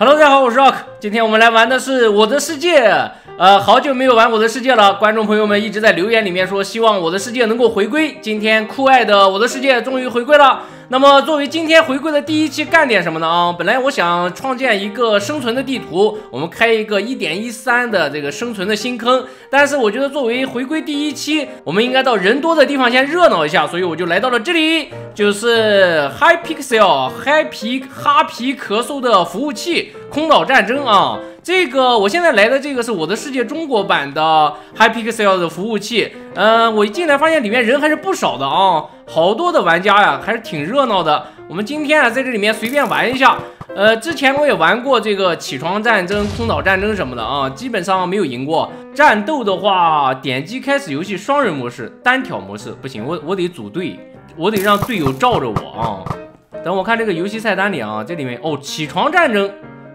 Hello，大家好，我是 Rock，今天我们来玩的是《我的世界》。呃，好久没有玩《我的世界》了，观众朋友们一直在留言里面说希望《我的世界》能够回归。今天酷爱的《我的世界》终于回归了。那么作为今天回归的第一期，干点什么呢？啊，本来我想创建一个生存的地图，我们开一个一点一三的这个生存的新坑。但是我觉得作为回归第一期，我们应该到人多的地方先热闹一下，所以我就来到了这里，就是 Hi Pixel 嗨皮哈皮咳嗽的服务器空岛战争啊。这个我现在来的这个是我的世界中国版的 Hypixel 的服务器，嗯，我一进来发现里面人还是不少的啊，好多的玩家呀，还是挺热闹的。我们今天啊在这里面随便玩一下，呃，之前我也玩过这个起床战争、空岛战争什么的啊，基本上没有赢过。战斗的话，点击开始游戏双人模式，单挑模式不行，我我得组队，我得让队友罩着我啊。等我看这个游戏菜单里啊，这里面哦，起床战争。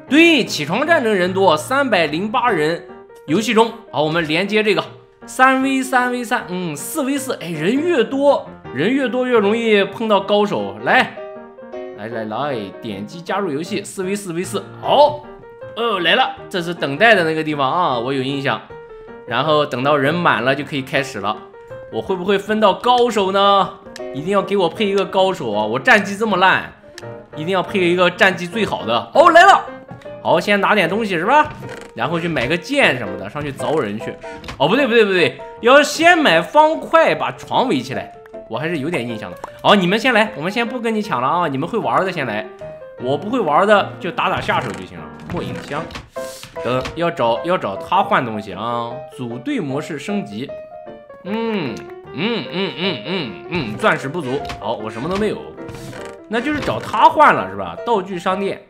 对，起床战争人多，三百零八人。游戏中，好，我们连接这个三 v 三 v 三，嗯，四 v 四。哎，人越多，人越多越容易碰到高手。来，来来来，点击加入游戏，四 v 四 v 四。好，哦，来了，这是等待的那个地方啊，我有印象。然后等到人满了就可以开始了。我会不会分到高手呢？一定要给我配一个高手啊！我战绩这么烂，一定要配一个战绩最好的。哦，来了。好，先拿点东西是吧？然后去买个剑什么的，上去凿人去。哦，不对不对不对，要先买方块把床围起来。我还是有点印象的。好，你们先来，我们先不跟你抢了啊！你们会玩的先来，我不会玩的就打打下手就行了。末影箱，等要找要找他换东西啊！组队模式升级。嗯嗯嗯嗯嗯嗯，钻石不足。好，我什么都没有，那就是找他换了是吧？道具商店。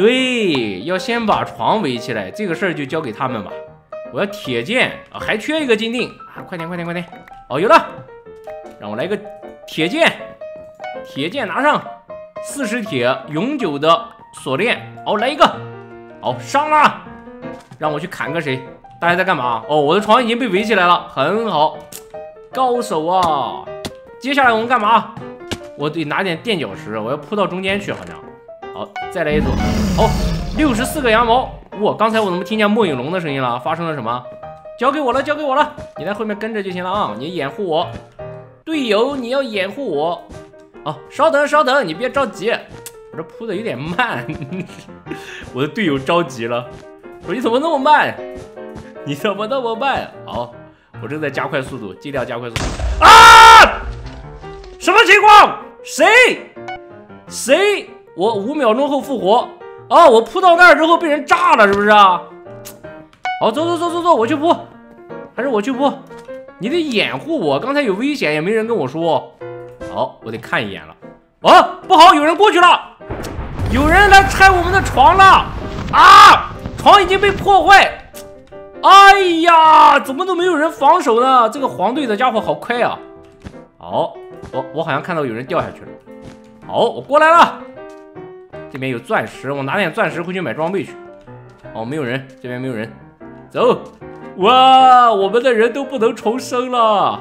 对，要先把床围起来，这个事儿就交给他们吧。我要铁剑啊，还缺一个金锭啊！快点，快点，快点！哦，有了，让我来个铁剑，铁剑拿上，四十铁，永久的锁链。哦，来一个，好上了，让我去砍个谁？大家在干嘛？哦，我的床已经被围起来了，很好，高手啊！接下来我们干嘛？我得拿点垫脚石，我要铺到中间去，好像。好，再来一组。好，六十四个羊毛。哇，刚才我怎么听见末影龙的声音了？发生了什么？交给我了，交给我了。你在后面跟着就行了啊！你掩护我，队友，你要掩护我。哦，稍等，稍等，你别着急，我这铺的有点慢。我的队友着急了，说你怎么那么慢？你怎么那么慢？好，我正在加快速度，尽量加快速度。啊！什么情况？谁？谁？我五秒钟后复活啊！我扑到那儿之后被人炸了，是不是啊？好，走走走走走，我去扑，还是我去扑？你得掩护我，刚才有危险也没人跟我说。好，我得看一眼了。啊，不好，有人过去了，有人来拆我们的床了啊！床已经被破坏。哎呀，怎么都没有人防守呢？这个黄队的家伙好快啊！好，我我好像看到有人掉下去了。好，我过来了。这边有钻石，我拿点钻石回去买装备去。哦，没有人，这边没有人，走。哇，我们的人都不能重生了。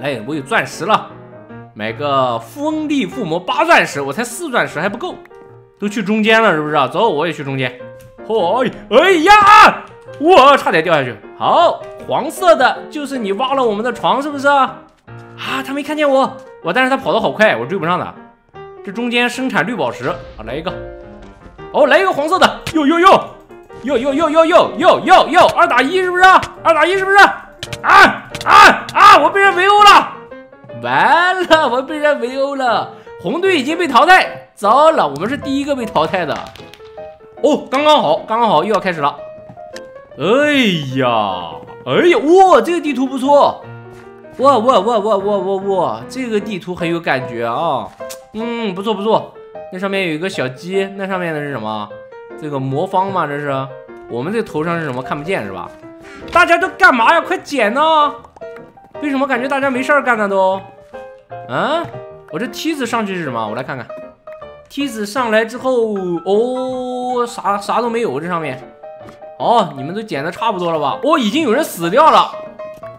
来，我有钻石了，买个风力附魔八钻石，我才四钻石还不够，都去中间了是不是啊？走，我也去中间。嚯，哎呀，我差点掉下去。好，黄色的就是你挖了我们的床是不是？啊，他没看见我，我但是他跑得好快，我追不上他。这中间生产绿宝石啊，来一个，哦，来一个黄色的，哟哟哟，哟哟哟哟哟哟哟哟，二打一是不是？二打一是不是？啊啊啊！我被人围殴了，完了，我被人围殴了，红队已经被淘汰，糟了，我们是第一个被淘汰的。哦，刚刚好，刚刚好，又要开始了。哎呀，哎呀，哇，这个地图不错，哇哇哇哇哇哇哇，这个地图很有感觉啊。嗯，不错不错，那上面有一个小鸡，那上面的是什么？这个魔方吗？这是？我们这头上是什么？看不见是吧？大家都干嘛呀？快捡呢！为什么感觉大家没事儿干呢都？啊？我这梯子上去是什么？我来看看。梯子上来之后，哦，啥啥都没有这上面。哦，你们都捡的差不多了吧？哦，已经有人死掉了。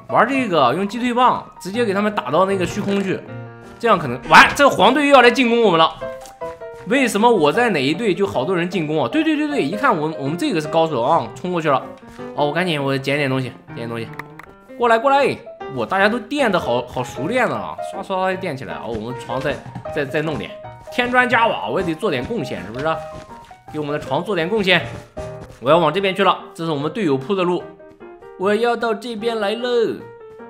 玩这个用击退棒，直接给他们打到那个虚空去。这样可能完，这个黄队又要来进攻我们了。为什么我在哪一队就好多人进攻啊？对对对对，一看我我们这个是高手啊，冲过去了。哦，我赶紧我捡点东西，捡点东西，过来过来。我，大家都垫的好好熟练的了，刷刷刷垫起来。哦，我们床再再再弄点，添砖加瓦，我也得做点贡献，是不是？给我们的床做点贡献。我要往这边去了，这是我们队友铺的路。我要到这边来了，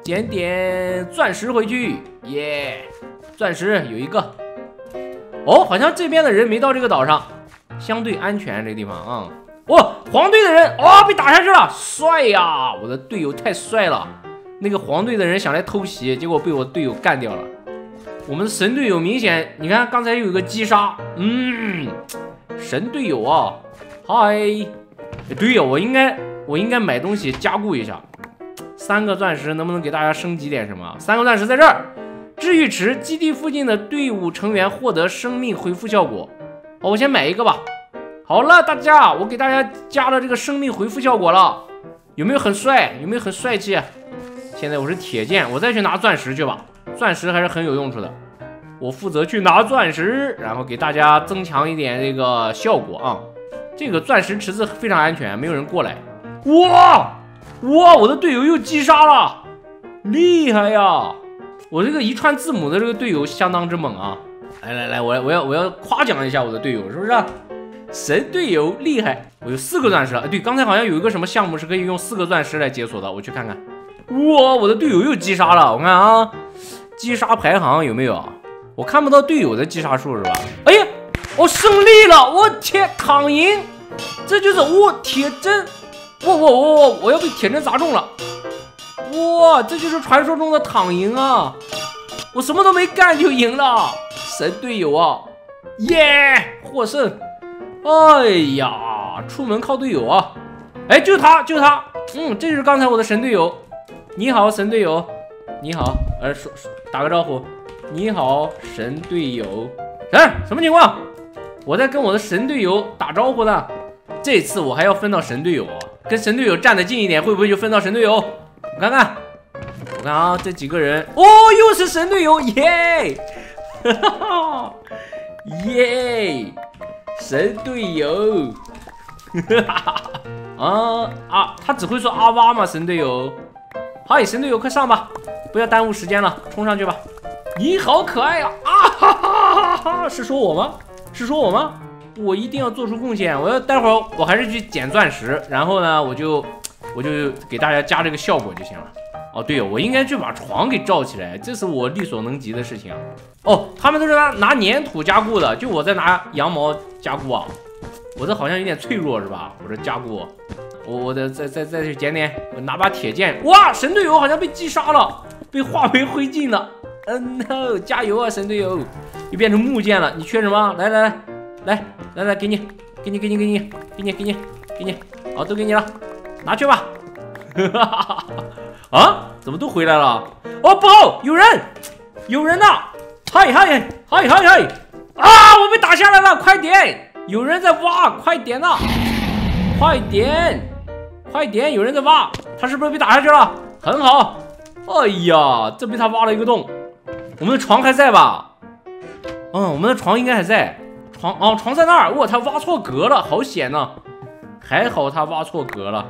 捡点钻石回去，耶！钻石有一个。哦，好像这边的人没到这个岛上，相对安全这个地方啊。哦，黄队的人哦被打下去了，帅呀！我的队友太帅了。那个黄队的人想来偷袭，结果被我队友干掉了。我们的神队友明显，你看刚才有一个击杀，嗯，神队友啊，嗨，对呀，我应该我应该买东西加固一下。三个钻石能不能给大家升级点什么？三个钻石在这儿，治愈池基地附近的队伍成员获得生命恢复效果。好，我先买一个吧。好了，大家，我给大家加了这个生命恢复效果了，有没有很帅？有没有很帅气？现在我是铁剑，我再去拿钻石去吧。钻石还是很有用处的。我负责去拿钻石，然后给大家增强一点这个效果啊。这个钻石池子非常安全，没有人过来。哇哇！我的队友又击杀了，厉害呀！我这个一串字母的这个队友相当之猛啊！来来来，我我要我要夸奖一下我的队友，是不是？神队友厉害！我有四个钻石。了，对，刚才好像有一个什么项目是可以用四个钻石来解锁的，我去看看。哇，我的队友又击杀了！我看啊，击杀排行有没有？我看不到队友的击杀数是吧？哎呀，我胜利了！我天，躺赢！这就是我铁针！我我我我我要被铁针砸中了！哇，这就是传说中的躺赢啊！我什么都没干就赢了，神队友啊！耶，获胜！哎呀，出门靠队友啊！哎，就他，就他！嗯，这就是刚才我的神队友。你好，神队友，你好，呃，说打个招呼，你好，神队友，哎，什么情况？我在跟我的神队友打招呼呢。这次我还要分到神队友，跟神队友站得近一点，会不会就分到神队友？我看看，我看啊，这几个人，哦，又是神队友，耶，哈哈，耶，神队友，哈 哈，啊啊，他只会说阿哇吗？神队友。嗨，神队友，快上吧，不要耽误时间了，冲上去吧。你好可爱呀！啊哈哈哈哈！是说我吗？是说我吗？我一定要做出贡献。我要待会儿我还是去捡钻石，然后呢，我就我就给大家加这个效果就行了。哦，对哦，我应该去把床给罩起来，这是我力所能及的事情啊。哦，他们都是拿拿粘土加固的，就我在拿羊毛加固啊。我这好像有点脆弱是吧？我这加固。我我得再再再去捡点，我拿把铁剑。哇，神队友好像被击杀了，被化为灰烬了。嗯，no，加油啊，神队友，又变成木剑了。你缺什么？来来来来来来，给你，给你，给你，给你，给你，给你，给你，好，都给你了，拿去吧。哈哈哈哈啊，怎么都回来了？哦，不好，有人，有人呐！嗨嗨嗨嗨嗨！啊，我被打下来了，快点，有人在挖，快点呐，快点！快点！有人在挖，他是不是被打下去了？很好。哎呀，这被他挖了一个洞。我们的床还在吧？嗯，我们的床应该还在。床哦，床在那儿。哇，他挖错格了，好险呐。还好他挖错格了。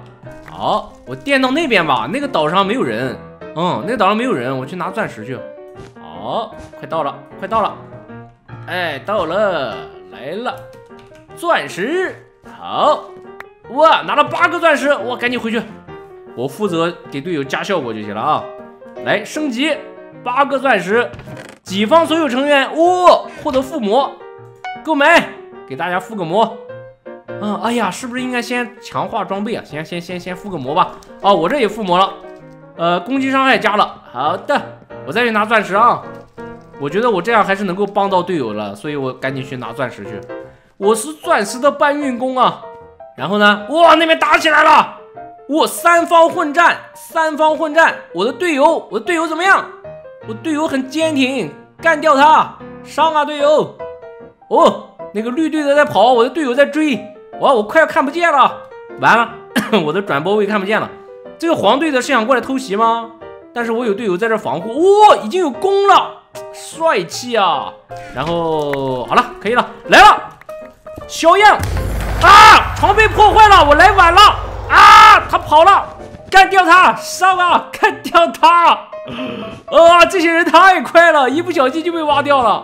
好，我垫到那边吧。那个岛上没有人。嗯，那个岛上没有人，我去拿钻石去。好，快到了，快到了。哎，到了，来了，钻石。好。哇，拿了八个钻石，我赶紧回去。我负责给队友加效果就行了啊！来升级，八个钻石，己方所有成员哦获得附魔，购买，给大家附个魔。嗯，哎呀，是不是应该先强化装备啊？先先先先附个魔吧。哦，我这也附魔了，呃，攻击伤害加了。好的，我再去拿钻石啊。我觉得我这样还是能够帮到队友了，所以我赶紧去拿钻石去。我是钻石的搬运工啊。然后呢？哇，那边打起来了！哇，三方混战，三方混战！我的队友，我的队友怎么样？我队友很坚挺，干掉他！上啊，队友！哦，那个绿队的在跑，我的队友在追。哇，我快要看不见了！完了，我的转播位看不见了。这个黄队的是想过来偷袭吗？但是我有队友在这防护。哇，已经有弓了！帅气啊！然后好了，可以了，来了，小样啊！床被破坏了，我来晚了啊！他跑了，干掉他，上啊，干掉他！啊，这些人太快了，一不小心就被挖掉了。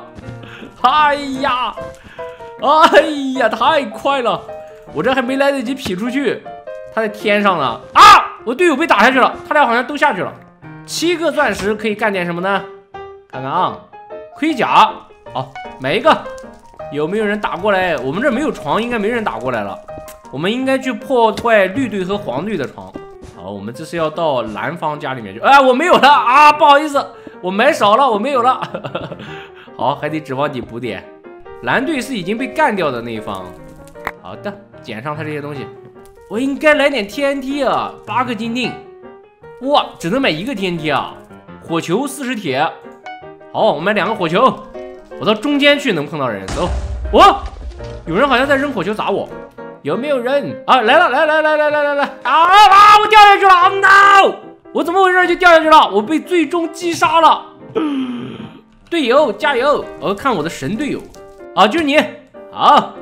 哎呀，哎呀，太快了，我这还没来得及劈出去，他在天上呢。啊，我队友被打下去了，他俩好像都下去了。七个钻石可以干点什么呢？看看啊，盔甲，好，买一个。有没有人打过来？我们这没有床，应该没人打过来了。我们应该去破坏绿队和黄队的床。好，我们这是要到蓝方家里面去。哎，我没有了啊，不好意思，我买少了，我没有了。好，还得指望你补点。蓝队是已经被干掉的那一方。好的，捡上他这些东西。我应该来点 TNT 啊，八个金锭。哇，只能买一个 TNT 啊！火球四十铁。好，我买两个火球。我到中间去能碰到人。走。哇，有人好像在扔火球砸我。有没有人啊？来了，来来来来来来来！啊啊！我掉下去了！No！我怎么回事就掉下去了？我被最终击杀了。队友加油！我要看我的神队友啊，就是你。好，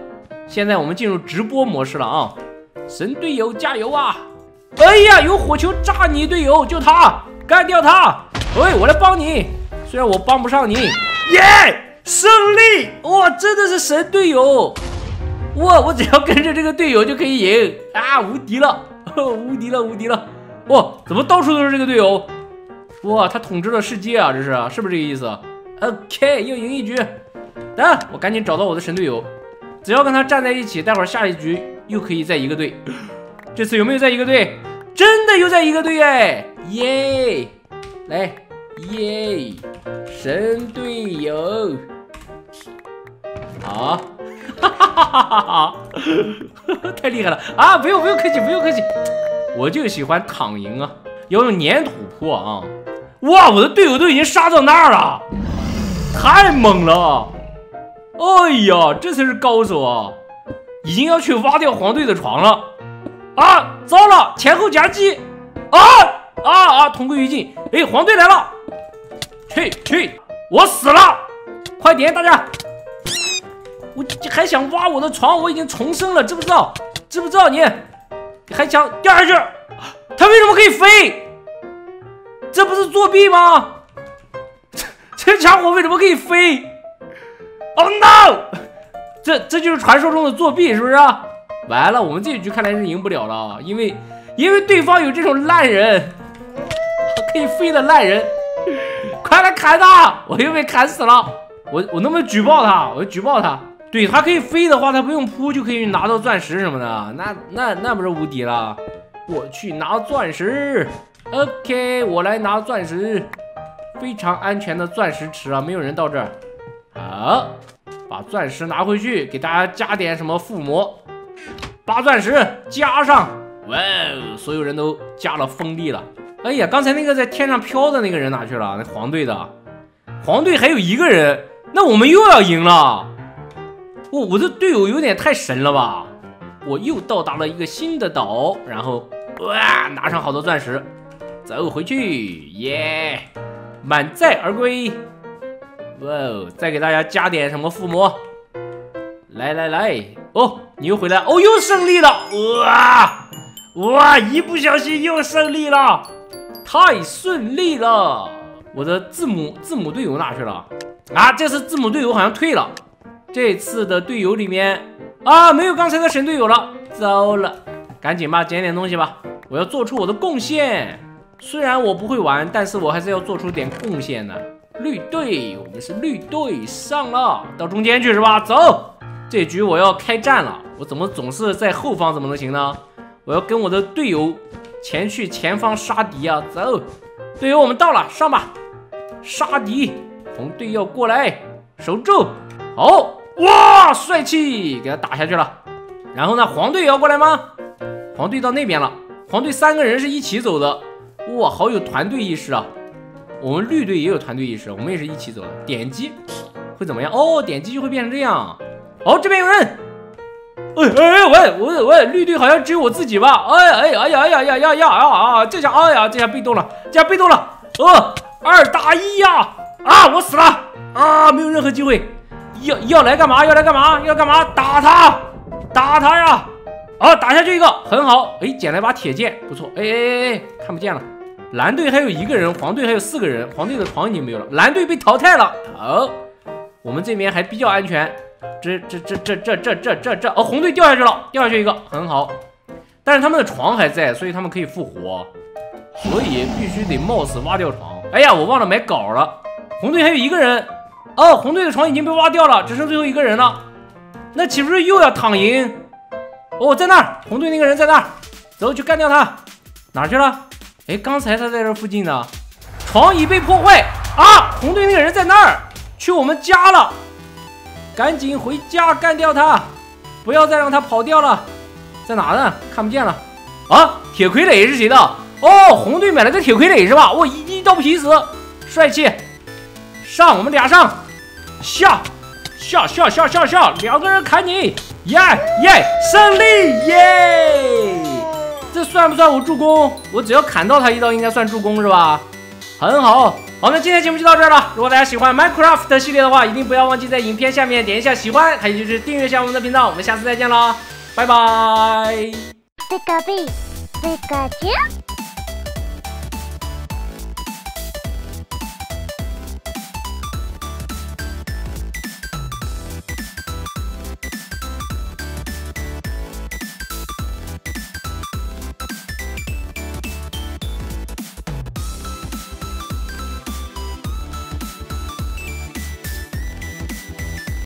现在我们进入直播模式了啊！神队友加油啊！哎呀，有火球炸你队友，就他，干掉他！喂，我来帮你，虽然我帮不上你。耶，胜利！哇，真的是神队友！哇，我只要跟着这个队友就可以赢啊，无敌了，无敌了，无敌了！哇，怎么到处都是这个队友？哇，他统治了世界啊，这是是不是这个意思？OK，又赢一局。等，我赶紧找到我的神队友，只要跟他站在一起，待会儿下一局又可以在一个队。这次有没有在一个队？真的又在一个队哎！耶，来耶，神队友，好，哈哈哈哈哈哈，太厉害了啊！不用不用客气，不用客气，我就喜欢躺赢啊，要用粘土破啊！哇，我的队友都已经杀到那儿了，太猛了！哎呀，这才是高手啊！已经要去挖掉黄队的床了。啊，糟了，前后夹击！啊啊啊，同归于尽！哎，黄队来了，去去，我死了！快点，大家！我还想挖我的床，我已经重生了，知不知道？知不知道你？还想掉下去？他为什么可以飞？这不是作弊吗？这家伙为什么可以飞？Oh no！这这就是传说中的作弊，是不是？完了，我们这一局看来是赢不了了，因为因为对方有这种烂人，可以飞的烂人，快来砍他！我又被砍死了，我我能不能举报他？我举报他。对他可以飞的话，他不用扑就可以拿到钻石什么的，那那那不是无敌了？我去拿钻石，OK，我来拿钻石，非常安全的钻石池啊，没有人到这儿。好，把钻石拿回去，给大家加点什么附魔。八钻石加上，哇哦！所有人都加了锋利了。哎呀，刚才那个在天上飘的那个人哪去了？那黄队的，黄队还有一个人，那我们又要赢了。我我的队友有点太神了吧！我又到达了一个新的岛，然后哇，拿上好多钻石，走回去，耶，满载而归。哇哦，再给大家加点什么附魔？来来来，哦。你又回来哦，又胜利了！哇哇，一不小心又胜利了，太顺利了！我的字母字母队友哪去了？啊，这次字母队友好像退了。这次的队友里面啊，没有刚才的神队友了，糟了！赶紧吧，捡点东西吧，我要做出我的贡献。虽然我不会玩，但是我还是要做出点贡献的。绿队，我们是绿队，上了，到中间去是吧？走。这局我要开战了，我怎么总是在后方？怎么能行呢？我要跟我的队友前去前方杀敌啊！走，队友，我们到了，上吧！杀敌，红队要过来，守住，好哇，帅气，给他打下去了。然后呢，黄队也要过来吗？黄队到那边了，黄队三个人是一起走的，哇，好有团队意识啊！我们绿队也有团队意识，我们也是一起走的。点击会怎么样？哦，点击就会变成这样。哦，这边有人！哎哎，喂喂喂，绿队好像只有我自己吧？哎哎哎呀哎呀呀呀呀啊啊！这下哎呀，这下被动了，这下被动了！呃，二打一呀！啊，我死了啊，没有任何机会。要要来干嘛？要来干嘛？要干嘛？打他，打他呀！啊，打下去一个，很好。哎，捡了一把铁剑，不错。哎哎哎哎，看不见了。蓝队还有一个人，黄队还有四个人。黄队的床已经没有了，蓝队被淘汰了。好，我们这边还比较安全。这这这这这这这这这，哦，红队掉下去了，掉下去一个，很好。但是他们的床还在，所以他们可以复活。所以必须得冒死挖掉床。哎呀，我忘了买镐了。红队还有一个人。哦，红队的床已经被挖掉了，只剩最后一个人了。那岂不是又要躺赢？哦，在那儿，红队那个人在那儿，走去干掉他。哪去了？哎，刚才他在这附近呢。床已被破坏啊！红队那个人在那儿，去我们家了。赶紧回家干掉他，不要再让他跑掉了。在哪呢？看不见了。啊，铁傀儡是谁的？哦，红队买了个铁傀儡是吧？我一刀劈死，帅气。上，我们俩上。下，下下下下下，两个人砍你，耶耶，胜利耶！这算不算我助攻？我只要砍到他一刀，应该算助攻是吧？很好，好，那今天节目就到这儿了。如果大家喜欢 Minecraft 系列的话，一定不要忘记在影片下面点一下喜欢，还有就是订阅一下我们的频道。我们下次再见啦，拜拜。